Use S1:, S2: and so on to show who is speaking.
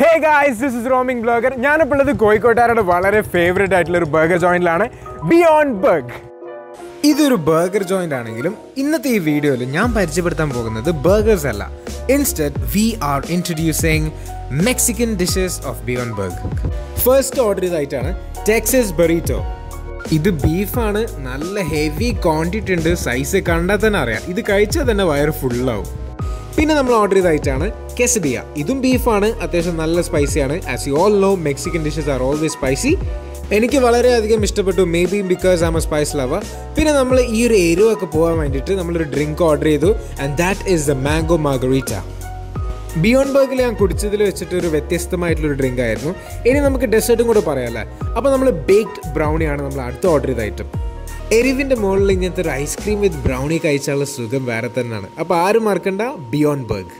S1: Hey guys this is roaming blogger ഞാനിപ്പോൾ ഉള്ളത് കോഴിക്കോട്ടുകാരുടെ വളരെ ഫേവറേറ്റ് ആയിട്ടുള്ള ഒരു ബർഗർ ജോയിന്റിലാണ് ബിയോണ്ട് ബർഗ് ഇതൊരു ബർഗർ ജോയിന്റ് ആണെങ്കിലും ഇന്നത്തെ ഈ വീഡിയോയിൽ ഞാൻ പരിചയപ്പെടുത്താൻ പോകുന്നത് ബർഗേഴ്സ് അല്ല. Instead we are introducing Mexican dishes of Beyond Burg first order ചെയ്തായിട്ടാണ് Texas burrito ഇത് ബീഫാണ് നല്ല ഹെവി ക്വാണ്ടിറ്റി ഉണ്ട്. സൈസ് കണ്ടാൽ തന്നെ അറിയാം. ഇത് കഴിച്ചാൽ തന്നെ വയറ് ഫുള്ളാവും പിന്നെ നമ്മൾ ഓർഡർ ചെയ്ത ചെയ്തായിട്ടാണ് കെസഡിയ ഇതും ബീഫാണ് അത്യാവശ്യം നല്ല സ്പൈസിയാണ് as you all know Mexican dishes are always spicy എനിക്ക് വളരെയധികം ഇഷ്ടപ്പെട്ടു may be because am a spice lover പിന്നെ നമ്മൾ ഈ ഒരു എരിവൊക്കെ പോകാൻ വേണ്ടിയിട്ട് നമ്മളൊരു ഡ്രിങ്ക് ഓർഡർ ചെയ്തു and that is the mango margarita Beyond ബർഗിൽ ഞാൻ കുടിച്ചതിൽ വെച്ചിട്ട് ഒരു വ്യത്യസ്തമായിട്ടുള്ളൊരു ഡ്രിങ്ക് ആയിരുന്നു. ഇനി നമുക്ക് ഡെസേർട്ടും കൂടെ പറയാമല്ലേ അപ്പോൾ നമ്മൾ ബേക്ക്ഡ് ബ്രൗണിയാണ് നമ്മൾ അടുത്ത ഓർഡർ ചെയ്ത ഐറ്റം എരിവിന്റെ മുകളിൽ ഇങ്ങനത്തെ ഒരു ഐസ്ക്രീം വിത്ത് ബ്രൗണി കഴിച്ചാലുള്ള സുഖം വേറെ തന്നെയാണ്. അപ്പോൾ ആരും മറക്കണ്ട ബിയോൺ ബർഗ്.